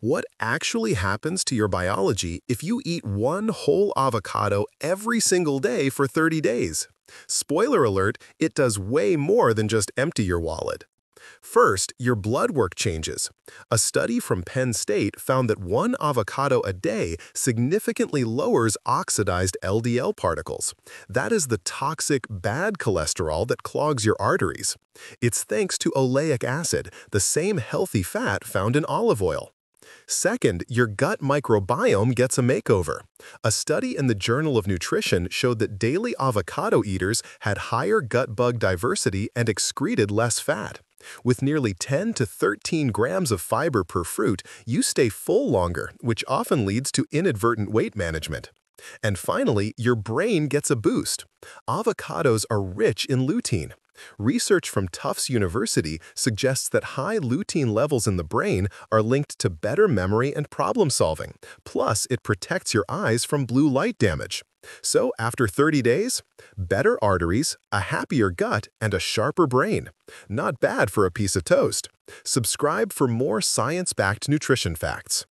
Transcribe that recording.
What actually happens to your biology if you eat one whole avocado every single day for 30 days? Spoiler alert, it does way more than just empty your wallet. First, your blood work changes. A study from Penn State found that one avocado a day significantly lowers oxidized LDL particles. That is the toxic, bad cholesterol that clogs your arteries. It's thanks to oleic acid, the same healthy fat found in olive oil. Second, your gut microbiome gets a makeover. A study in the Journal of Nutrition showed that daily avocado eaters had higher gut bug diversity and excreted less fat. With nearly 10 to 13 grams of fiber per fruit, you stay full longer, which often leads to inadvertent weight management. And finally, your brain gets a boost. Avocados are rich in lutein. Research from Tufts University suggests that high lutein levels in the brain are linked to better memory and problem solving. Plus, it protects your eyes from blue light damage. So after 30 days, better arteries, a happier gut, and a sharper brain. Not bad for a piece of toast. Subscribe for more science-backed nutrition facts.